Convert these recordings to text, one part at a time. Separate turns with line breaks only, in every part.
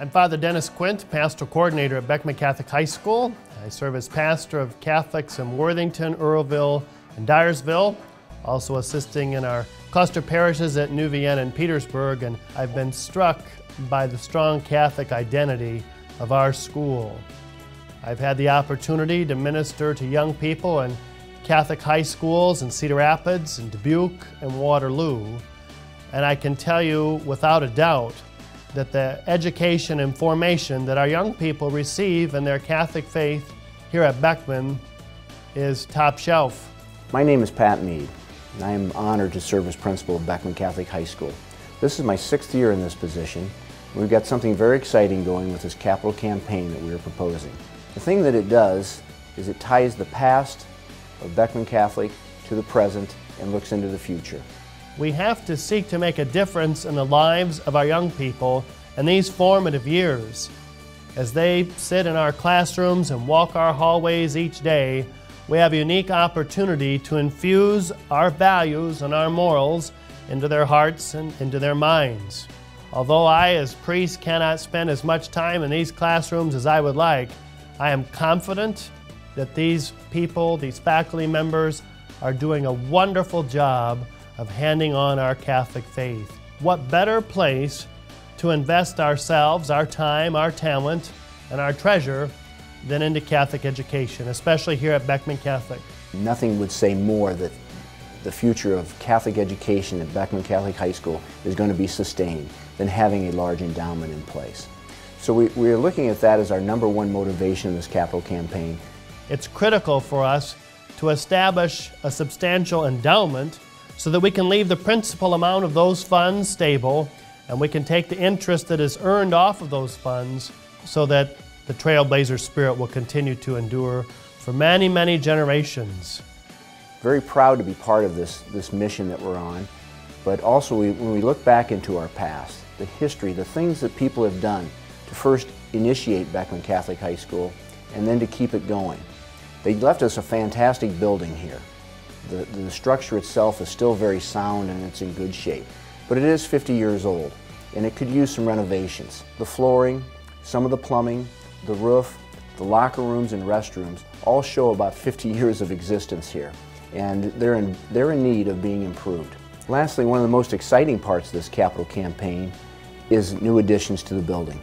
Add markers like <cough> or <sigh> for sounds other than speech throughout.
I'm Father Dennis Quint, pastoral coordinator at Beckman Catholic High School. I serve as pastor of Catholics in Worthington, Earlville, and Dyersville, also assisting in our cluster parishes at New Vienna and Petersburg, and I've been struck by the strong Catholic identity of our school. I've had the opportunity to minister to young people in Catholic high schools in Cedar Rapids and Dubuque and Waterloo, and I can tell you without a doubt that the education and formation that our young people receive in their Catholic faith here at Beckman is top shelf.
My name is Pat Meade, and I am honored to serve as principal of Beckman Catholic High School. This is my sixth year in this position. We've got something very exciting going with this capital campaign that we are proposing. The thing that it does is it ties the past of Beckman Catholic to the present and looks into the future.
We have to seek to make a difference in the lives of our young people in these formative years. As they sit in our classrooms and walk our hallways each day, we have a unique opportunity to infuse our values and our morals into their hearts and into their minds. Although I, as priest, cannot spend as much time in these classrooms as I would like, I am confident that these people, these faculty members, are doing a wonderful job of handing on our Catholic faith. What better place to invest ourselves, our time, our talent, and our treasure than into Catholic education, especially here at Beckman Catholic.
Nothing would say more that the future of Catholic education at Beckman Catholic High School is going to be sustained than having a large endowment in place. So we, we are looking at that as our number one motivation in this capital campaign.
It's critical for us to establish a substantial endowment so that we can leave the principal amount of those funds stable and we can take the interest that is earned off of those funds so that the Trailblazer spirit will continue to endure for many, many generations.
Very proud to be part of this, this mission that we're on, but also we, when we look back into our past, the history, the things that people have done to first initiate Beckman Catholic High School and then to keep it going. They left us a fantastic building here. The, the structure itself is still very sound and it's in good shape, but it is 50 years old and it could use some renovations. The flooring, some of the plumbing, the roof, the locker rooms and restrooms all show about 50 <laughs> years of existence here and they're in, they're in need of being improved. Lastly, one of the most exciting parts of this capital campaign is new additions to the building.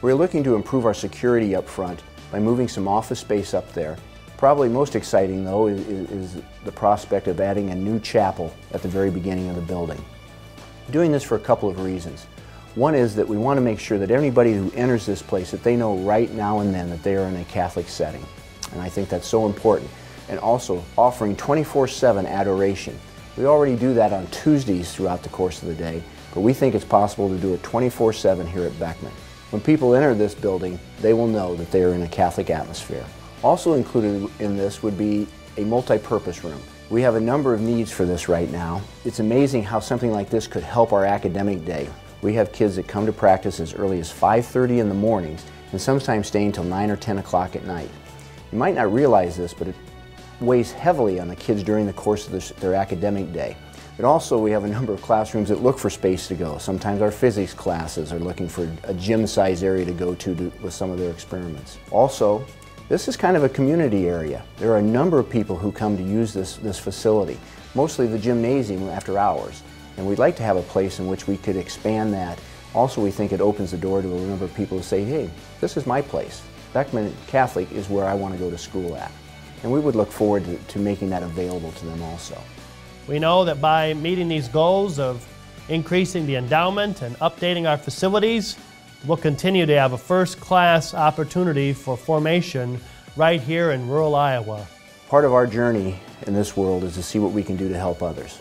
We're looking to improve our security up front by moving some office space up there. Probably most exciting though is, is, the prospect of adding a new chapel at the very beginning of the building. Doing this for a couple of reasons. One is that we want to make sure that anybody who enters this place that they know right now and then that they are in a Catholic setting. And I think that's so important. And also offering 24-7 adoration. We already do that on Tuesdays throughout the course of the day, but we think it's possible to do it 24-7 here at Beckman. When people enter this building, they will know that they are in a Catholic atmosphere. Also included in this would be a multi-purpose room. We have a number of needs for this right now. It's amazing how something like this could help our academic day. We have kids that come to practice as early as 5.30 in the mornings and sometimes stay until 9 or 10 o'clock at night. You might not realize this, but it weighs heavily on the kids during the course of this, their academic day. But also we have a <laughs> number of classrooms that look for space to go. Sometimes our physics classes are looking for a gym size area to go to, to with some of their experiments. Also, this is kind of a community area. There are a number of people who come to use this, this facility, mostly the gymnasium after hours. And we'd like to have a place in which we could expand that. Also, we think it opens the door to a number of people who say, hey, this is my place. Beckman Catholic is where I want to go to school at. And we would look forward to, to making that available to them also.
We know that by meeting these goals of increasing the endowment and updating our facilities, we'll continue to have a first-class opportunity for formation right here in rural Iowa.
Part of our journey in this world is to see what we can do to help others.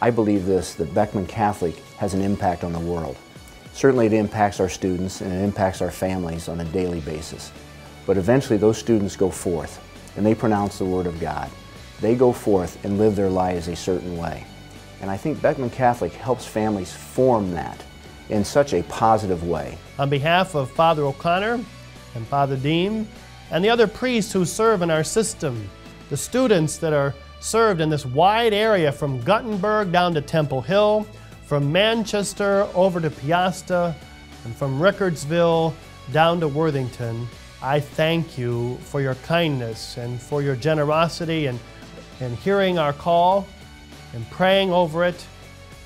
I believe this, that Beckman Catholic has an impact on the world. Certainly it impacts our students and it impacts our families on a daily basis. But eventually those students go forth and they pronounce the Word of God they go forth and live their lives a certain way. And I think Beckman Catholic helps families form that in such a positive way.
On behalf of Father O'Connor and Father Dean and the other priests who serve in our system, the students that are served in this wide area from Guttenberg down to Temple Hill, from Manchester over to Peosta, And from Rickardsville down to Worthington, I thank you for your kindness and for your generosity and, and hearing our call and praying over it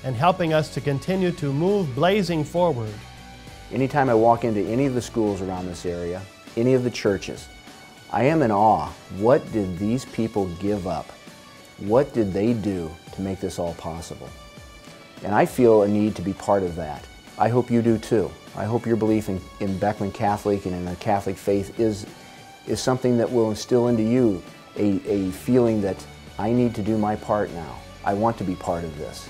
and helping us to continue to move blazing forward.
Anytime I walk into any of the schools around this area, any of the churches, I am in awe. What did these people give up? What did they do to make this all possible? And I feel a need to be part of that. I hope you do too. I hope your belief in, in Beckman Catholic and in the Catholic faith is, is something that will instill into you a, a feeling that I need to do my part now. I want to be part of this.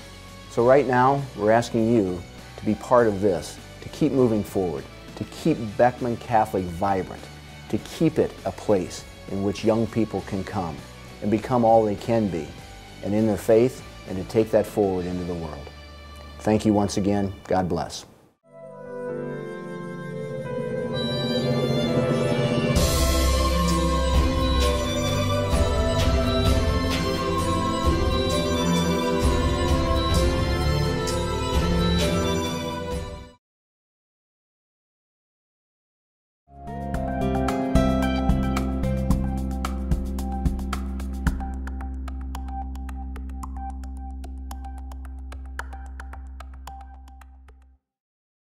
So right now, we're asking you to be part of this, to keep moving forward, to keep Beckman Catholic vibrant, to keep it a place in which young people can come and become all they can be, and in their faith, and to take that forward into the world. Thank you once again. God bless.